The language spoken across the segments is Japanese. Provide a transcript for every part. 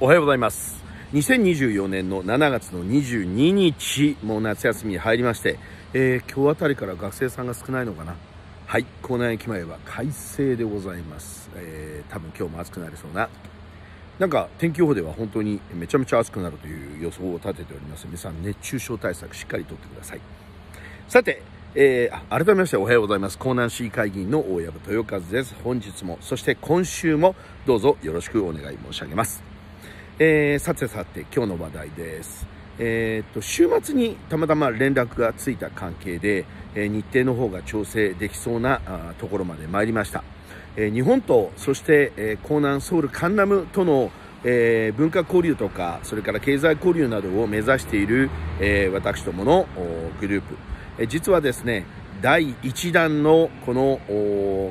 おはようございます。2024年の7月の22日もう夏休みに入りまして、えー今日あたりから学生さんが少ないのかな？はい江南駅前は快晴でございます、えー多分今日も暑くなりそうな。なんか天気予報では本当にめちゃめちゃ暑くなるという予想を立てております。皆さん熱中症対策しっかりとってください。さて、えー改めましておはようございます。江南市議会議員の大藪豊和です。本日もそして今週もどうぞよろしくお願い申し上げます。えーさてさて今日の話題です。えーっと週末にたまたま連絡がついた関係で、えー日程の方が調整できそうなところまで参りました、えー日本とそして、えー江南ソウルカンナムとのえー文化交流とかそれから経済交流などを目指している、えー私どものグループ、えー実はですね第1弾のこの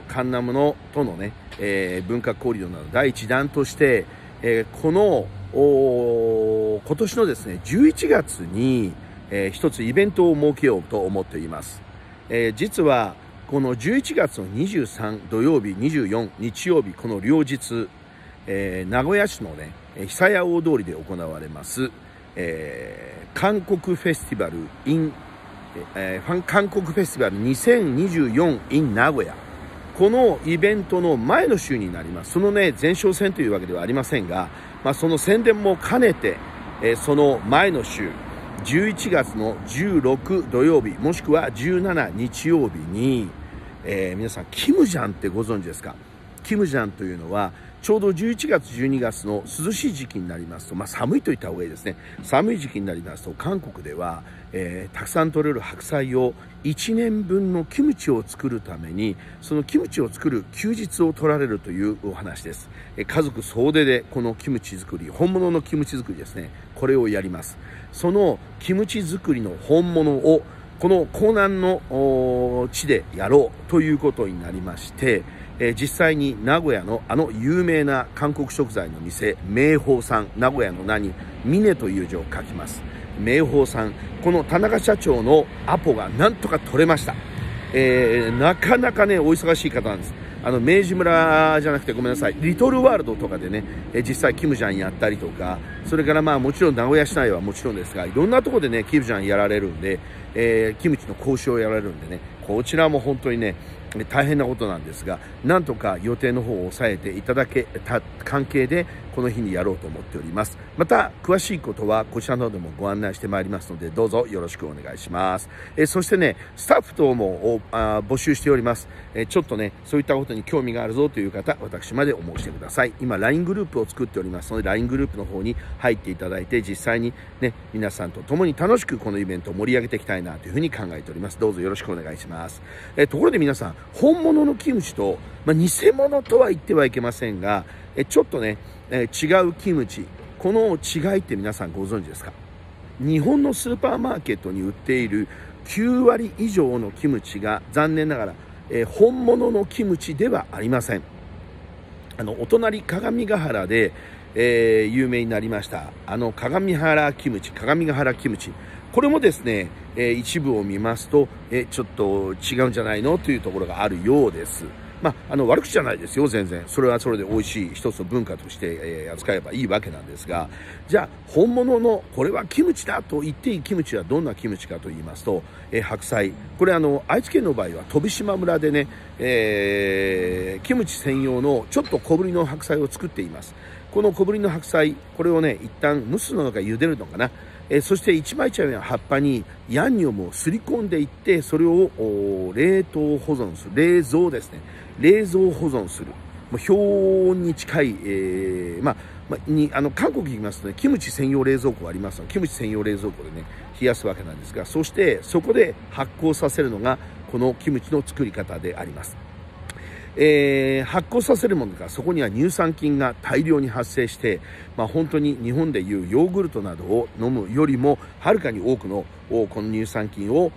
カンナムのとのね、えー文化交流など第1弾として、えーこの今年のですね11月に、えー一つイベントを設けようと思っています、えー実はこの11月の23土曜日24日曜日この両日、えー名古屋市のね久屋大通りで行われます、えー韓国フェスティバル in えー韓国フェスティバル2024 in 名古屋。このイベントの前の週になります。そのね前哨戦というわけではありませんが、まあ、その宣伝も兼ねて、えその前の週11月の16土曜日もしくは17日曜日に、えー皆さんキムジャンってご存知ですか？キムジャンというのはちょうど11月12月の涼しい時期になりますと、まあ、寒いといった方がいいですね。寒い時期になりますと韓国では、えーたくさん取れる白菜を1年分のキムチを作るためにそのキムチを作る休日を取られるというお話です、えー家族総出でこのキムチ作り本物のキムチ作りですねこれをやります。そのキムチ作りの本物をこの江南の地でやろうということになりまして、えー実際に名古屋のあの有名な韓国食材の店明宝さん名古屋の名に峰という字を書きます。明宝さんこの田中社長のアポがなんとか取れました、えーなかなかねお忙しい方なんです。あの明治村じゃなくてごめんなさい。リトルワールドとかでね、え実際キムジャンやったりとかそれからまあもちろん名古屋市内はもちろんですがいろんなとこでねキムジャンやられるんで、えーキムチの交渉をやられるんでねこちらも本当にね大変なことなんですがなんとか予定の方を抑えていただけた関係でこの日にやろうと思っております。また詳しいことはこちらの方でもご案内してまいりますのでどうぞよろしくお願いします。えーそしてねスタッフ等もおあ募集しております。えーちょっとねそういったことに興味があるぞという方私までお申し出ください。今 LINE グループを作っておりますので LINE グループの方に入っていただいて実際にね皆さんと共に楽しくこのイベントを盛り上げていきたいなというふうに考えております。どうぞよろしくお願いします。えーところで皆さん本物のキムチと、まあ、偽物とは言ってはいけませんがえちょっとね、え違うキムチ。この違いって皆さんご存知ですか？日本のスーパーマーケットに売っている9割以上のキムチが残念ながら、え本物のキムチではありません。あのお隣鏡ヶ原で、えー有名になりましたあの鏡原キムチ鏡ヶ原キムチ。これもですね、えー一部を見ますと、えーちょっと違うんじゃないの？というところがあるようです。まあ、あの悪口じゃないですよ、全然。それはそれで美味しい一つの文化として、えー扱えばいいわけなんですが、じゃあ、本物の、これはキムチだと言っていいキムチはどんなキムチかと言いますと、えー白菜。これあの、愛知県の場合は飛島村でね、えーキムチ専用のちょっと小ぶりの白菜を作っています。この小ぶりの白菜、これをね、一旦蒸すのか茹でるのかな。えそして一枚一枚の葉っぱにヤンニョムをすり込んでいってそれを冷凍保存する。冷蔵ですね。冷蔵保存する。もう氷温に近い、えーまま、にあの韓国に行きますとねキムチ専用冷蔵庫がありますのでキムチ専用冷蔵庫でね冷やすわけなんですがそしてそこで発酵させるのがこのキムチの作り方であります。えー発酵させるものがそこには乳酸菌が大量に発生して、まあ、本当に日本でいうヨーグルトなどを飲むよりもはるかに多くのこの乳酸菌を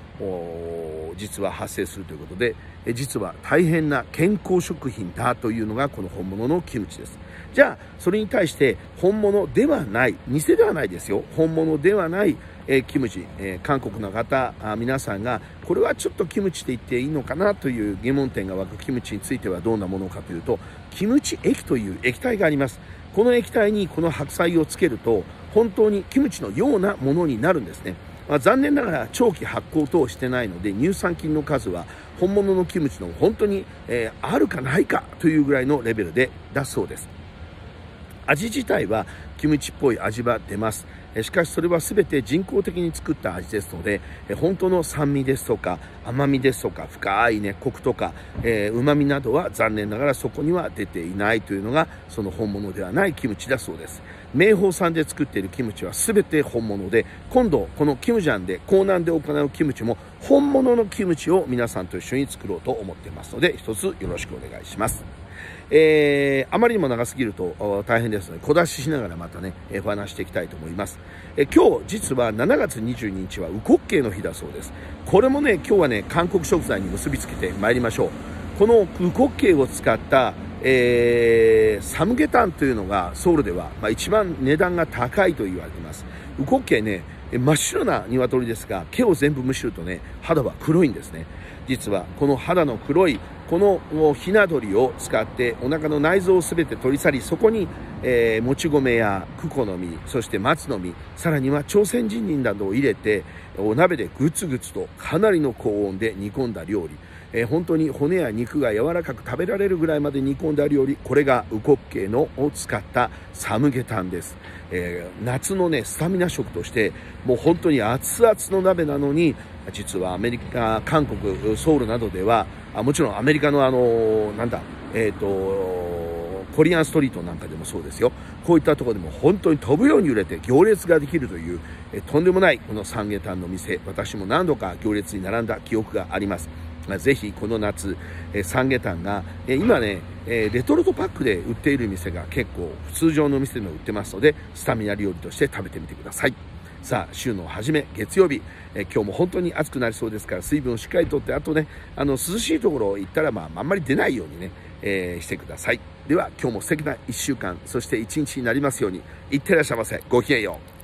実は発生するということで実は大変な健康食品だというのがこの本物のキムチです。じゃあそれに対して本物ではない偽ではないですよ。本物ではないえキムチ、え韓国の方あ皆さんがこれはちょっとキムチって言っていいのかなという疑問点が湧くキムチについてはどんなものかというとキムチ液という液体があります。この液体にこの白菜をつけると本当にキムチのようなものになるんですね。まあ、残念ながら長期発酵等してないので乳酸菌の数は本物のキムチの本当に、えー、あるかないかというぐらいのレベルでだそうです。味自体はキムチっぽい味は出ます。しかしそれは全て人工的に作った味ですので本当の酸味ですとか甘みですとか深いねコクとかうまみなどは残念ながらそこには出ていないというのがその本物ではないキムチだそうです。名宝さんで作っているキムチは全て本物で今度このキムジャンで江南で行うキムチも本物のキムチを皆さんと一緒に作ろうと思っていますので一つよろしくお願いします。えー、あまりにも長すぎると大変ですので小出ししながらまたね、え、お話していきたいと思います、え、今日実は7月22日はウコッケイの日だそうです。これもね今日はね韓国食材に結びつけてまいりましょう。このウコッケイを使ったえー、サムゲタンというのがソウルでは、まあ、一番値段が高いと言われています。ウコッケイね真っ白な鶏ですが毛を全部むしるとね肌は黒いんですね。実はこの肌の黒いこのひな鳥を使ってお腹の内臓を全て取り去りそこに、えー、もち米やクコの実そして松の実さらには朝鮮人参などを入れてお鍋でグツグツとかなりの高温で煮込んだ料理。えー、本当に骨や肉が柔らかく食べられるぐらいまで煮込んだ料理これがウコッケイのを使ったサムゲタンです、えー、夏のねスタミナ食としてもう本当に熱々の鍋なのに実はアメリカ、韓国、ソウルなどでは、あもちろんアメリカのあの、なんだ、えっ、ー、と、コリアンストリートなんかでもそうですよ。こういったとこでも本当に飛ぶように売れて行列ができるという、えとんでもないこのサムゲタンの店、私も何度か行列に並んだ記憶があります。ぜひこの夏、えサンゲタンが、え今ね、えレトルトパックで売っている店が結構通常の店でも売ってますので、スタミナ料理として食べてみてください。さあ、週の初め、月曜日、え今日も本当に暑くなりそうですから、水分をしっかりとって、あとね、あの、涼しいところ行ったら、まあ、あんまり出ないようにね、えー、してください。では、今日も素敵な1週間、そして1日になりますように、いってらっしゃいませ。ごきげんよう。